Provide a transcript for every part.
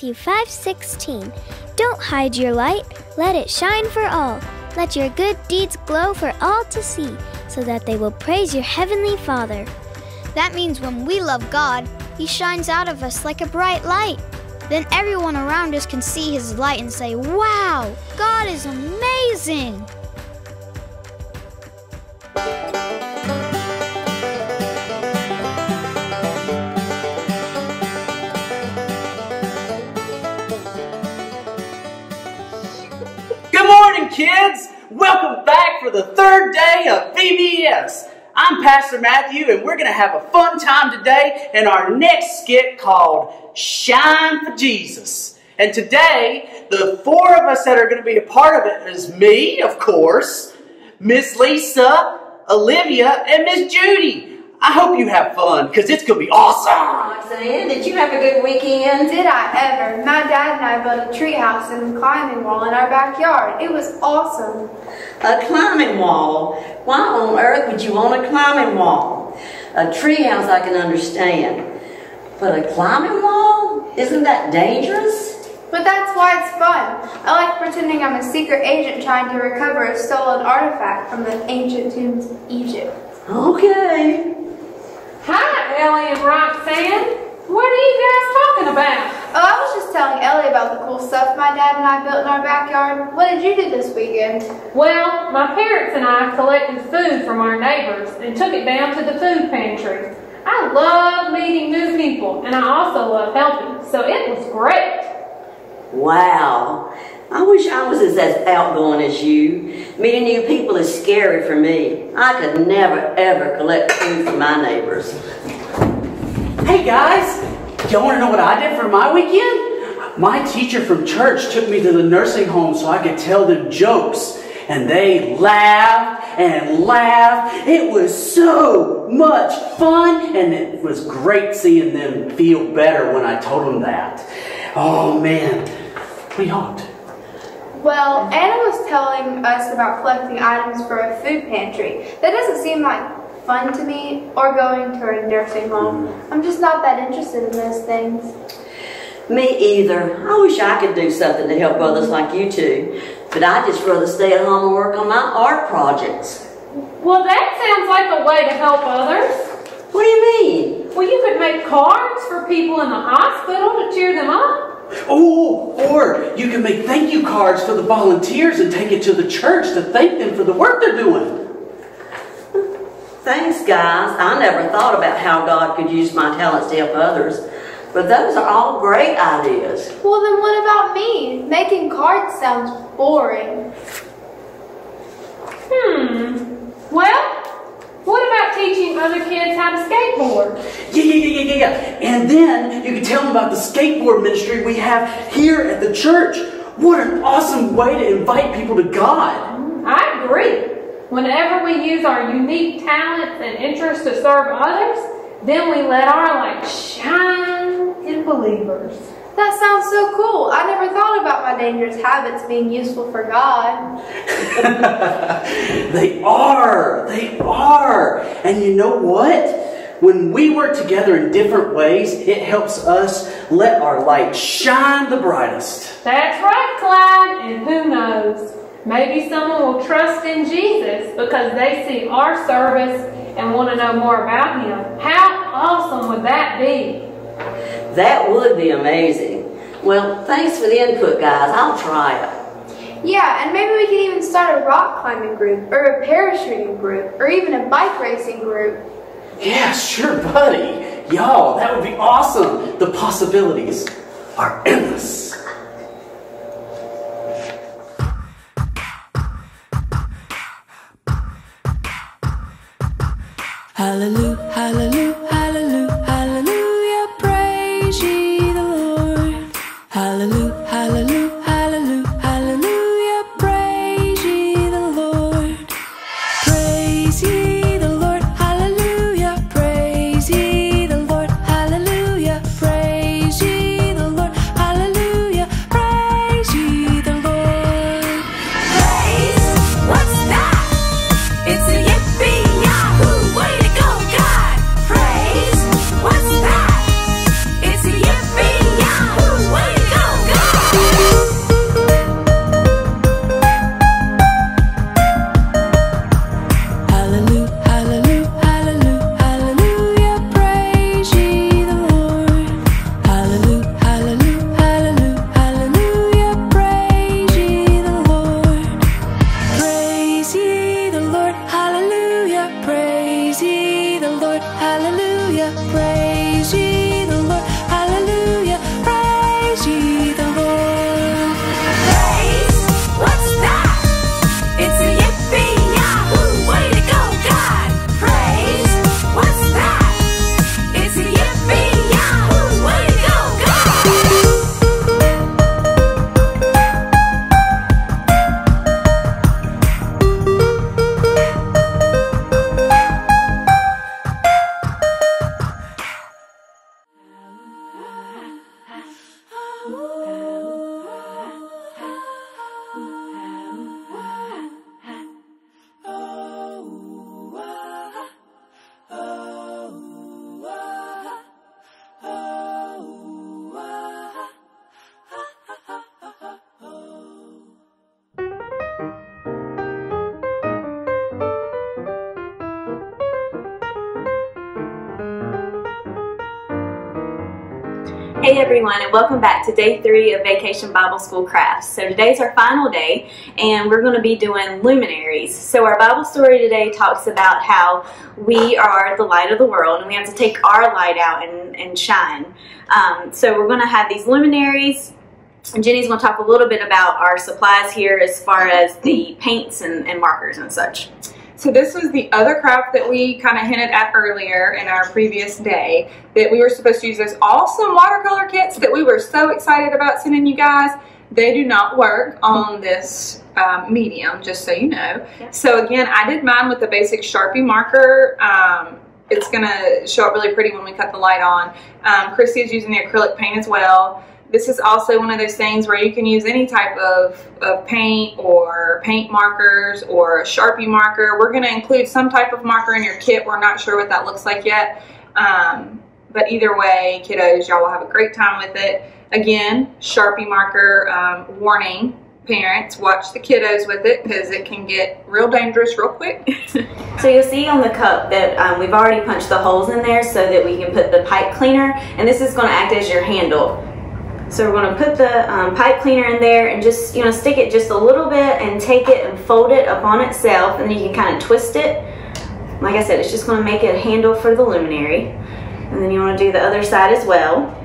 Matthew 5:16 Don't hide your light, let it shine for all. Let your good deeds glow for all to see, so that they will praise your heavenly Father. That means when we love God, He shines out of us like a bright light. Then everyone around us can see His light and say, Wow, God is amazing! Kids! Welcome back for the third day of VBS. I'm Pastor Matthew, and we're going to have a fun time today in our next skit called Shine for Jesus. And today, the four of us that are going to be a part of it is me, of course, Miss Lisa, Olivia, and Miss Judy. I hope you have fun because it's going to be awesome. Oh, Roxanne, did you have a good weekend? Did I ever? My dad and I built a treehouse and a climbing wall in our backyard. It was awesome. A climbing wall. Why on earth would you want a climbing wall? A treehouse I can understand. But a climbing wall? Isn't that dangerous? But that's why it's fun. I like pretending I'm a secret agent trying to recover a stolen artifact from the ancient tombs of Egypt. Okay. Hi, Ellie and Roxanne. What are you guys talking about? Oh, I was just telling Ellie about the cool stuff my dad and I built in our backyard. What did you do this weekend? Well, my parents and I collected food from our neighbors and took it down to the food pantry. I love meeting new people and I also love helping, so it was great. Wow. I wish I was as outgoing as you. Meeting new people is scary for me. I could never, ever collect food from my neighbors. Hey guys, y'all want to know what I did for my weekend? My teacher from church took me to the nursing home so I could tell them jokes. And they laughed and laughed. It was so much fun, and it was great seeing them feel better when I told them that. Oh man, we hoped. Well, Anna was telling us about collecting items for a food pantry. That doesn't seem like fun to me, or going to a nursing home. I'm just not that interested in those things. Me either. I wish I could do something to help others like you two. But I'd just rather stay at home and work on my art projects. Well, that sounds like a way to help others. What do you mean? Well, you could make cards for people in the hospital to cheer them up. Or you can make thank you cards for the volunteers and take it to the church to thank them for the work they're doing. Thanks, guys. I never thought about how God could use my talents to help others. But those are all great ideas. Well, then what about me? Making cards sounds boring. Hmm. Well, what about teaching other kids how to skateboard? Yeah, yeah, yeah, yeah, yeah, yeah. And then you can tell them about the skateboard ministry we have here at the church. What an awesome way to invite people to God. I agree. Whenever we use our unique talents and interests to serve others, then we let our light shine in believers. That sounds so cool. I never thought about my dangerous habits being useful for God. they are. They are. And you know what? When we work together in different ways, it helps us let our light shine the brightest. That's right, Clyde. And who knows? Maybe someone will trust in Jesus because they see our service and want to know more about Him. How awesome would that be? That would be amazing. Well, thanks for the input, guys. I'll try it. Yeah, and maybe we can even start a rock climbing group, or a parachuting group, or even a bike racing group. Yeah, sure, buddy. Y'all, that would be awesome. The possibilities are endless. Hallelujah, hallelujah, hallelujah, Hey everyone, and welcome back to day three of Vacation Bible School Crafts. So today's our final day, and we're going to be doing luminaries. So our Bible story today talks about how we are the light of the world, and we have to take our light out and, and shine. Um, so we're going to have these luminaries. And Jenny's going to talk a little bit about our supplies here as far as the paints and, and markers and such. So this was the other craft that we kind of hinted at earlier in our previous day that we were supposed to use those awesome watercolor kits that we were so excited about sending you guys. They do not work on this um, medium, just so you know. Yeah. So again, I did mine with the basic Sharpie marker. Um, it's gonna show up really pretty when we cut the light on. Um, Christy is using the acrylic paint as well. This is also one of those things where you can use any type of, of paint or paint markers or a Sharpie marker. We're going to include some type of marker in your kit. We're not sure what that looks like yet. Um, but either way, kiddos, y'all will have a great time with it. Again, Sharpie marker um, warning. Parents, watch the kiddos with it because it can get real dangerous real quick. So you'll see on the cup that um, we've already punched the holes in there so that we can put the pipe cleaner and this is going to act as your handle. So we're going to put the um, pipe cleaner in there and just, you know, stick it just a little bit and take it and fold it upon itself and then you can kind of twist it. Like I said, it's just going to make it a handle for the luminary. And then you want to do the other side as well.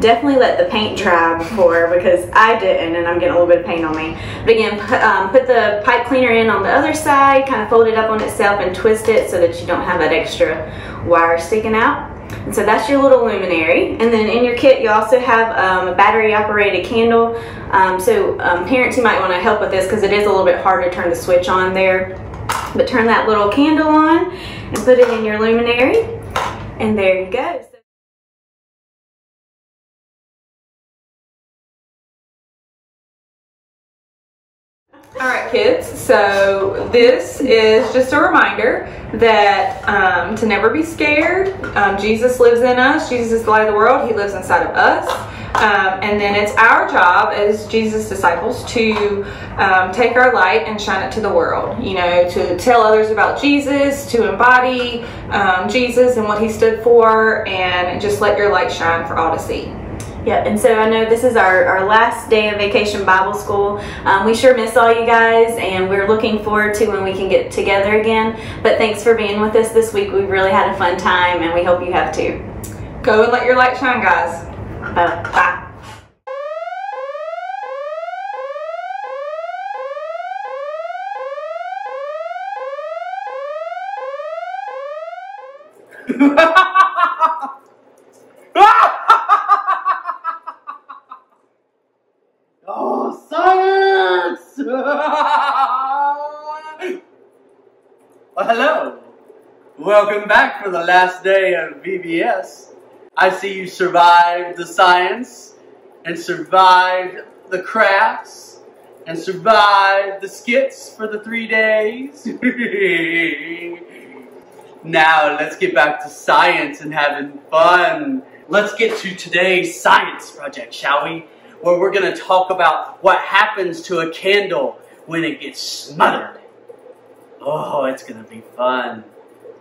Definitely let the paint dry before because I didn't and I'm getting a little bit of paint on me. But again, put, um, put the pipe cleaner in on the other side, kind of fold it up on itself and twist it so that you don't have that extra wire sticking out. And so that's your little luminary. And then in your kit, you also have um, a battery operated candle. Um, so um, parents, you might want to help with this because it is a little bit hard to turn the switch on there. But turn that little candle on and put it in your luminary. And there you go. All right, kids. So this is just a reminder that um, to never be scared. Um, Jesus lives in us. Jesus is the light of the world. He lives inside of us. Um, and then it's our job as Jesus' disciples to um, take our light and shine it to the world. You know, to tell others about Jesus, to embody um, Jesus and what he stood for, and just let your light shine for all to see. Yep, and so I know this is our, our last day of Vacation Bible School. Um, we sure miss all you guys, and we're looking forward to when we can get together again. But thanks for being with us this week. We've really had a fun time, and we hope you have too. Go and let your light shine, guys. Bye. Bye. oh, hello. Welcome back for the last day of VBS. I see you survived the science and survived the crafts and survived the skits for the three days. now let's get back to science and having fun. Let's get to today's science project, shall we? Where we're going to talk about what happens to a candle when it gets smothered. Oh, it's going to be fun.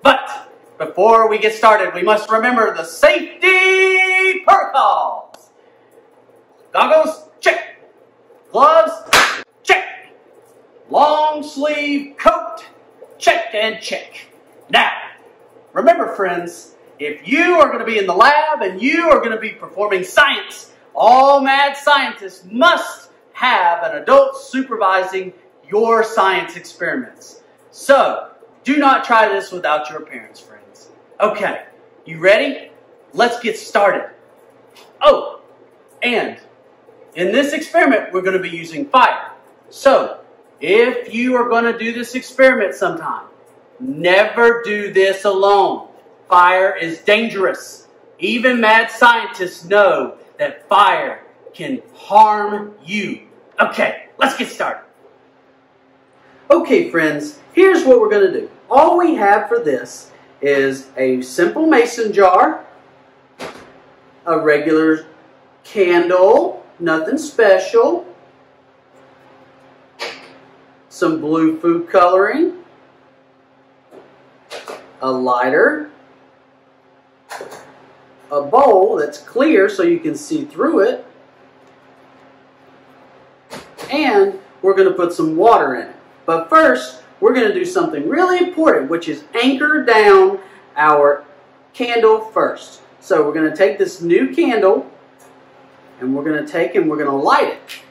But before we get started, we must remember the safety protocols. Goggles, check. Gloves, check. Long sleeve coat, check and check. Now, remember friends, if you are going to be in the lab and you are going to be performing science, all mad scientists must have an adult supervising your science experiments. So, do not try this without your parents, friends. Okay, you ready? Let's get started. Oh, and in this experiment, we're going to be using fire. So, if you are going to do this experiment sometime, never do this alone. Fire is dangerous. Even mad scientists know that fire can harm you. Okay, let's get started. Okay, friends, here's what we're going to do. All we have for this is a simple mason jar, a regular candle, nothing special, some blue food coloring, a lighter, a bowl that's clear so you can see through it. And we're going to put some water in it. But first, we're going to do something really important, which is anchor down our candle first. So we're going to take this new candle and we're going to take and we're going to light it.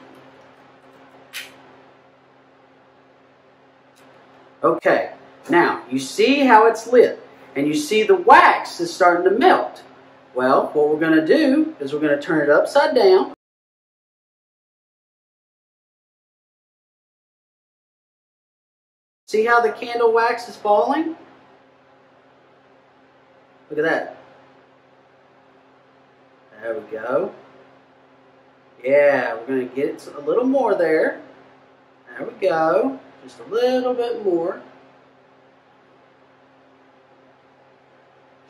Okay, now you see how it's lit and you see the wax is starting to melt. Well, what we're going to do is we're going to turn it upside down. See how the candle wax is falling? Look at that. There we go. Yeah, we're going to get a little more there. There we go. Just a little bit more.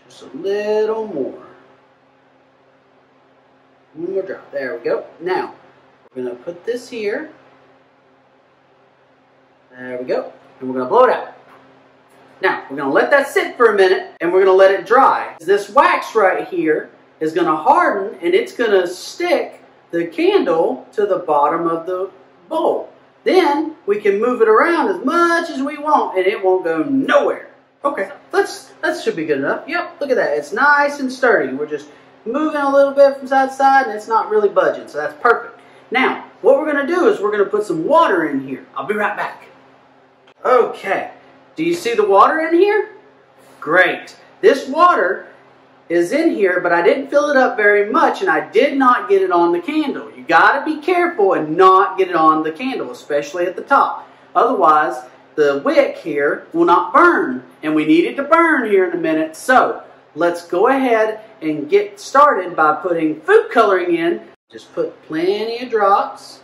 Just a little more. One more drop. There we go. Now, we're going to put this here. There we go. And we're to blow it out. Now, we're going to let that sit for a minute and we're going to let it dry. This wax right here is going to harden and it's going to stick the candle to the bottom of the bowl. Then we can move it around as much as we want and it won't go nowhere. Okay, let's, that should be good enough. Yep, look at that. It's nice and sturdy. We're just moving a little bit from side to side and it's not really budging, so that's perfect. Now, what we're going to do is we're going to put some water in here. I'll be right back. Okay, do you see the water in here? Great. This water is in here, but I didn't fill it up very much and I did not get it on the candle. You got to be careful and not get it on the candle, especially at the top. Otherwise, the wick here will not burn and we need it to burn here in a minute. So, let's go ahead and get started by putting food coloring in. Just put plenty of drops.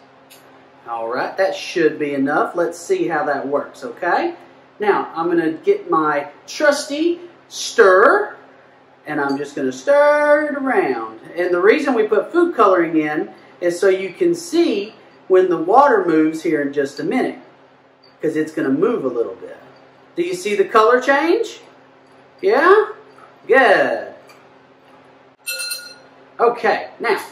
All right, that should be enough. Let's see how that works, okay? Now, I'm going to get my trusty stir, and I'm just going to stir it around. And the reason we put food coloring in is so you can see when the water moves here in just a minute, because it's going to move a little bit. Do you see the color change? Yeah? Good. Okay, now,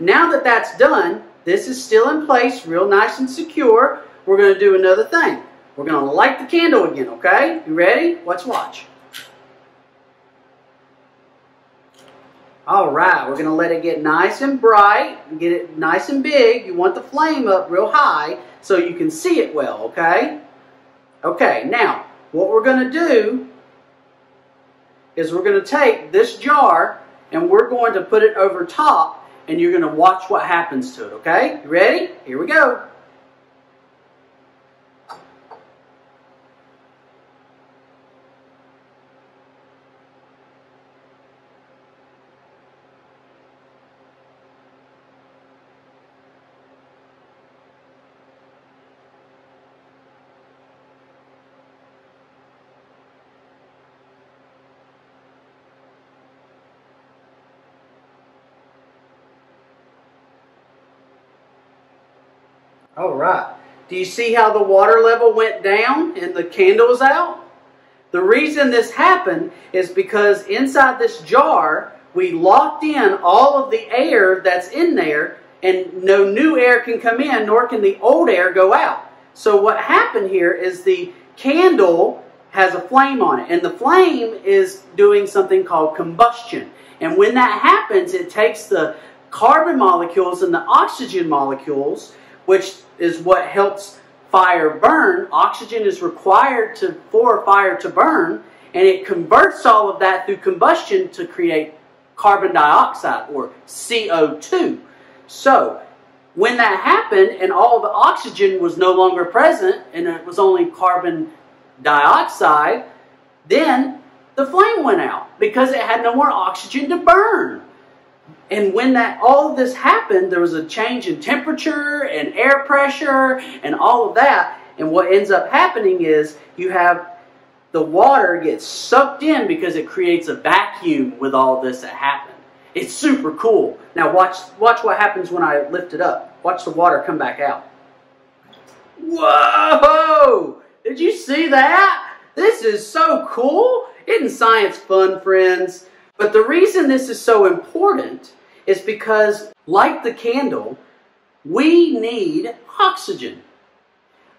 now that that's done, this is still in place, real nice and secure. We're going to do another thing. We're going to light the candle again, okay? You ready? Let's watch. All right, we're going to let it get nice and bright, get it nice and big. You want the flame up real high so you can see it well, okay? Okay, now, what we're going to do is we're going to take this jar and we're going to put it over top and you're going to watch what happens to it, okay? You ready? Here we go. All right. Do you see how the water level went down and the candle was out? The reason this happened is because inside this jar, we locked in all of the air that's in there and no new air can come in, nor can the old air go out. So what happened here is the candle has a flame on it, and the flame is doing something called combustion. And when that happens, it takes the carbon molecules and the oxygen molecules, which is what helps fire burn. Oxygen is required to, for fire to burn, and it converts all of that through combustion to create carbon dioxide or CO2. So, when that happened and all the oxygen was no longer present and it was only carbon dioxide, then the flame went out because it had no more oxygen to burn. And when that all of this happened, there was a change in temperature and air pressure and all of that. And what ends up happening is you have the water gets sucked in because it creates a vacuum with all this that happened. It's super cool. Now watch watch what happens when I lift it up. Watch the water come back out. Whoa! Did you see that? This is so cool. Isn't science fun, friends? But the reason this is so important is because, like the candle, we need oxygen.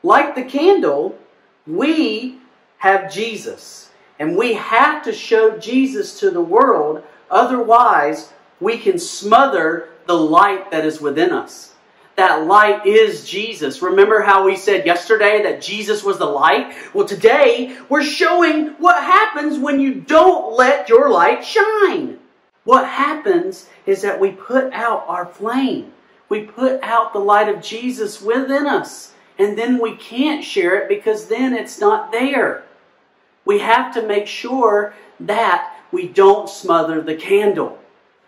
Like the candle, we have Jesus. And we have to show Jesus to the world, otherwise, we can smother the light that is within us. That light is Jesus. Remember how we said yesterday that Jesus was the light? Well, today we're showing what happens when you don't let your light shine. What happens is that we put out our flame. We put out the light of Jesus within us. And then we can't share it because then it's not there. We have to make sure that we don't smother the candle.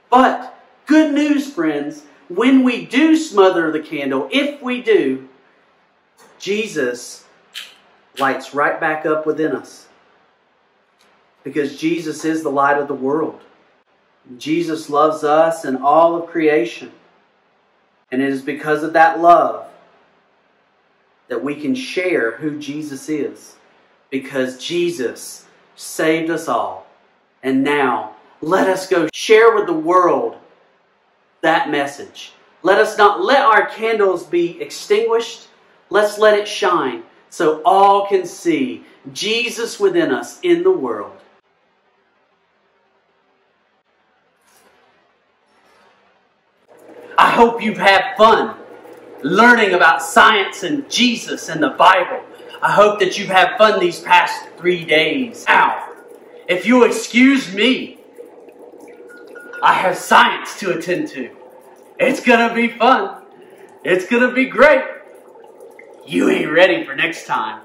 But, good news, friends, when we do smother the candle, if we do, Jesus lights right back up within us. Because Jesus is the light of the world. Jesus loves us and all of creation. And it is because of that love that we can share who Jesus is. Because Jesus saved us all. And now, let us go share with the world that message. Let us not let our candles be extinguished. Let's let it shine so all can see Jesus within us in the world. I hope you've had fun learning about science and Jesus and the Bible. I hope that you've had fun these past three days. Now, if you'll excuse me, I have science to attend to. It's gonna be fun. It's gonna be great. You ain't ready for next time.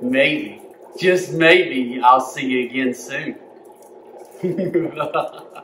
Maybe, just maybe, I'll see you again soon.